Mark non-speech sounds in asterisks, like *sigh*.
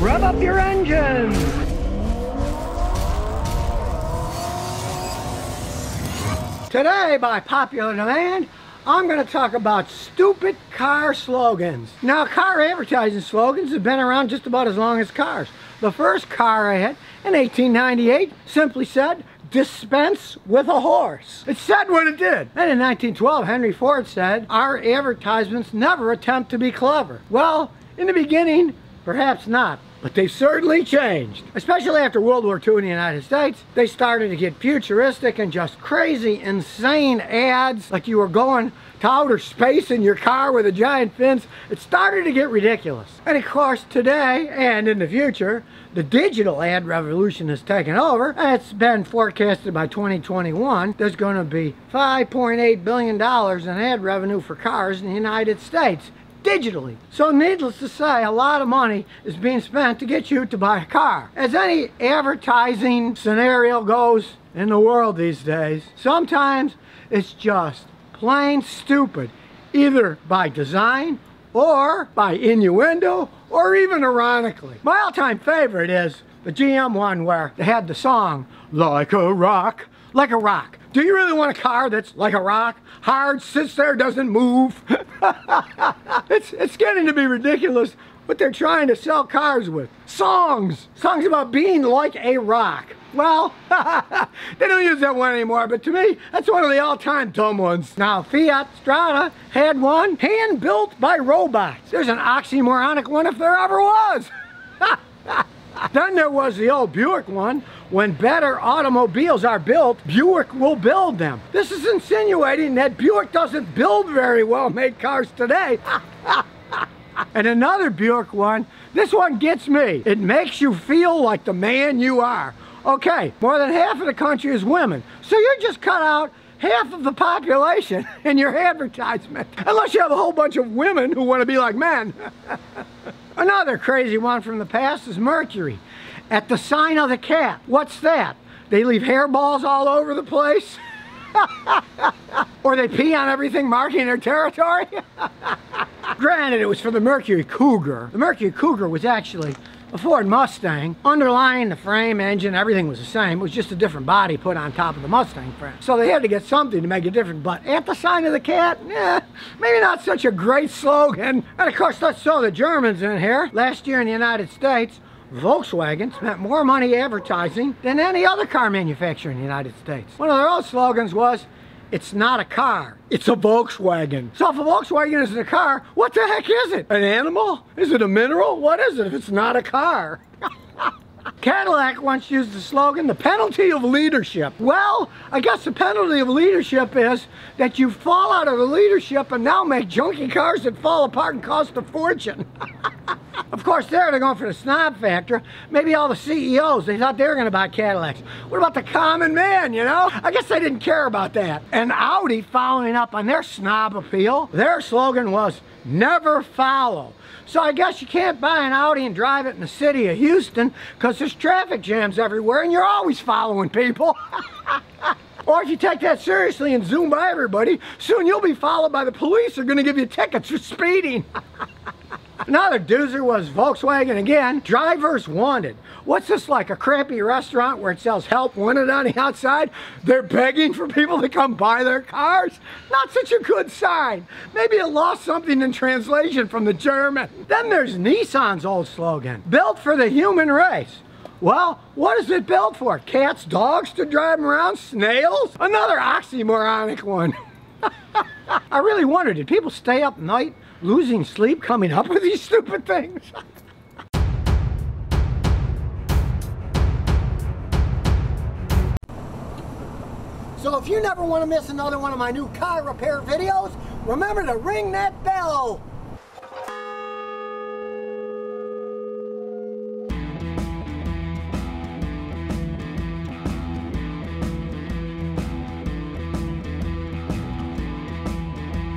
Rev up your engines! Today, by popular demand, I'm going to talk about stupid car slogans. Now, car advertising slogans have been around just about as long as cars. The first car ad in 1898 simply said, dispense with a horse. It said what it did. And in 1912, Henry Ford said, our advertisements never attempt to be clever. Well, in the beginning, perhaps not. But they've certainly changed. Especially after World War II in the United States, they started to get futuristic and just crazy, insane ads like you were going to outer space in your car with a giant fence. It started to get ridiculous. And of course, today and in the future, the digital ad revolution has taken over. It's been forecasted by 2021 there's going to be $5.8 billion in ad revenue for cars in the United States digitally. So needless to say, a lot of money is being spent to get you to buy a car. As any advertising scenario goes in the world these days, sometimes it's just plain stupid, either by design or by innuendo or even ironically. My all-time favorite is the GM one where they had the song, Like a Rock, Like a Rock. Do you really want a car that's like a rock? Hard, sits there, doesn't move. *laughs* it's, it's getting to be ridiculous what they're trying to sell cars with. Songs. Songs about being like a rock. Well, *laughs* they don't use that one anymore, but to me, that's one of the all-time dumb ones. Now, Fiat Strada had one hand-built by robots. There's an oxymoronic one if there ever was. *laughs* Then there was the old Buick one. When better automobiles are built, Buick will build them. This is insinuating that Buick doesn't build very well-made cars today. *laughs* and another Buick one, this one gets me. It makes you feel like the man you are. Okay, more than half of the country is women. So you just cut out half of the population *laughs* in your advertisement. Unless you have a whole bunch of women who want to be like men. *laughs* Another crazy one from the past is Mercury. At the sign of the cat. What's that? They leave hairballs all over the place? *laughs* or they pee on everything marking their territory? *laughs* Granted, it was for the Mercury Cougar. The Mercury Cougar was actually a Ford Mustang. Underlying the frame, engine, everything was the same. It was just a different body put on top of the Mustang frame. So they had to get something to make it different. But at the sign of the cat, eh, maybe not such a great slogan. And of course, let's throw the Germans in here. Last year in the United States, Volkswagen spent more money advertising than any other car manufacturer in the United States. One of their old slogans was, it's not a car, it's a Volkswagen. So if a Volkswagen isn't a car, what the heck is it? An animal? Is it a mineral? What is it if it's not a car? *laughs* Cadillac once used the slogan, the penalty of leadership. Well, I guess the penalty of leadership is that you fall out of the leadership and now make junky cars that fall apart and cost a fortune. *laughs* of course, they're going for the snob factor. Maybe all the CEOs, they thought they were going to buy Cadillacs. What about the common man, you know? I guess they didn't care about that. And Audi, following up on their snob appeal, their slogan was, never follow. So I guess you can't buy an Audi and drive it in the city of Houston because there's traffic jams everywhere and you're always following people. *laughs* or if you take that seriously and zoom by everybody, soon you'll be followed by the police. They're going to give you tickets for speeding. *laughs* Another doozer was Volkswagen again. Drivers wanted. What's this like, a crappy restaurant where it sells help wanted on the outside? They're begging for people to come buy their cars? Not such a good sign. Maybe it lost something in translation from the German. Then there's Nissan's old slogan, built for the human race. Well, what is it built for? Cats, dogs to drive around? Snails? Another oxymoronic one. *laughs* I really wonder, did people stay up night losing sleep coming up with these stupid things? So if you never want to miss another one of my new car repair videos, remember to ring that bell.